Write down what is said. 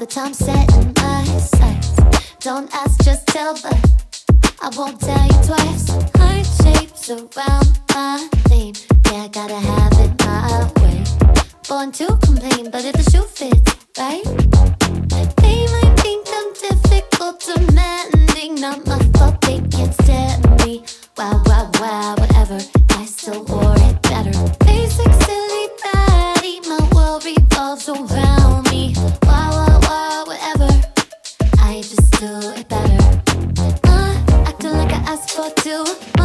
the time set in my sights. Don't ask, just tell, but I won't tell you twice. Heart shapes around my name. Yeah, I gotta have it my way. Born to complain, but if the shoe fits, right? They might think I'm difficult, demanding. Not my fault, they can't stand me. Wow, wow, wow. for two.